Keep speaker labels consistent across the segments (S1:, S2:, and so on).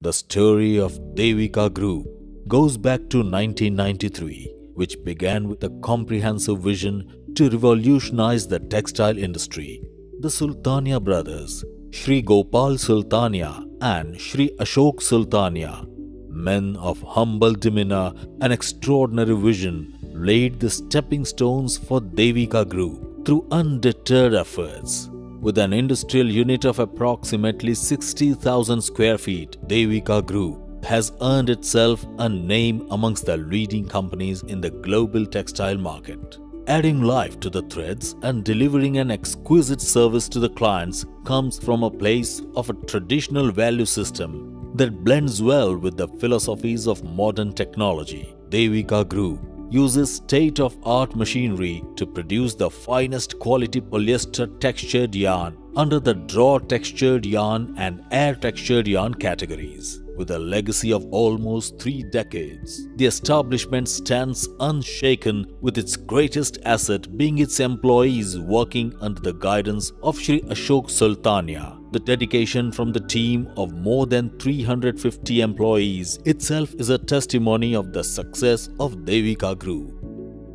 S1: The story of Devika Group goes back to 1993, which began with a comprehensive vision to revolutionize the textile industry. The Sultania brothers, Sri Gopal Sultania and Sri Ashok Sultania, men of humble demeanor and extraordinary vision, laid the stepping stones for Devika Group through undeterred efforts. With an industrial unit of approximately 60,000 square feet, Devika Group has earned itself a name amongst the leading companies in the global textile market. Adding life to the threads and delivering an exquisite service to the clients comes from a place of a traditional value system that blends well with the philosophies of modern technology. Devika Group uses state-of-art machinery to produce the finest quality polyester textured yarn under the draw textured yarn and air textured yarn categories. With a legacy of almost three decades, the establishment stands unshaken with its greatest asset being its employees working under the guidance of Sri Ashok Sultania. The dedication from the team of more than 350 employees itself is a testimony of the success of Devika Group.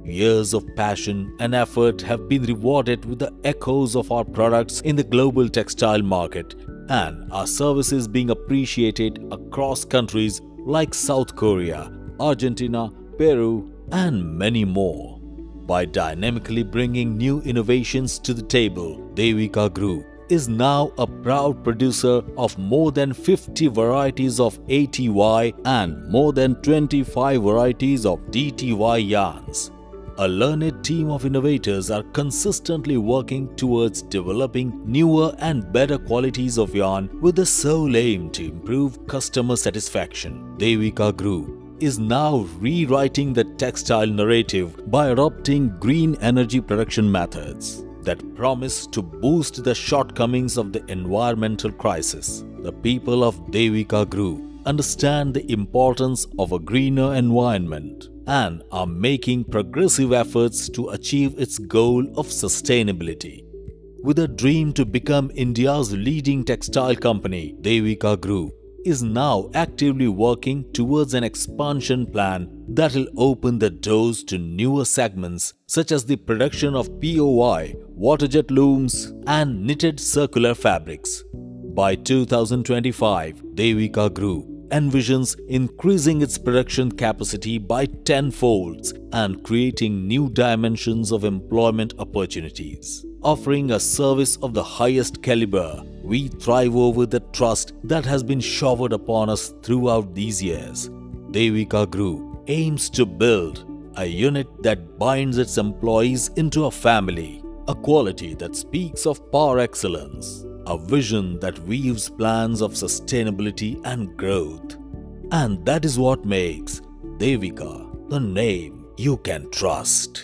S1: Years of passion and effort have been rewarded with the echoes of our products in the global textile market and our services being appreciated across countries like South Korea, Argentina, Peru, and many more. By dynamically bringing new innovations to the table, Devika Group is now a proud producer of more than 50 varieties of ATY and more than 25 varieties of DTY yarns. A learned team of innovators are consistently working towards developing newer and better qualities of yarn with the sole aim to improve customer satisfaction. Devika Group is now rewriting the textile narrative by adopting green energy production methods that promise to boost the shortcomings of the environmental crisis. The people of Devika Group understand the importance of a greener environment and are making progressive efforts to achieve its goal of sustainability. With a dream to become India's leading textile company, Devika Group is now actively working towards an expansion plan that will open the doors to newer segments such as the production of POY, waterjet looms, and knitted circular fabrics. By 2025, Devika Group envisions increasing its production capacity by tenfolds and creating new dimensions of employment opportunities. Offering a service of the highest caliber, we thrive over the trust that has been showered upon us throughout these years. Devika Group aims to build a unit that binds its employees into a family, a quality that speaks of power excellence, a vision that weaves plans of sustainability and growth. And that is what makes Devika the name you can trust.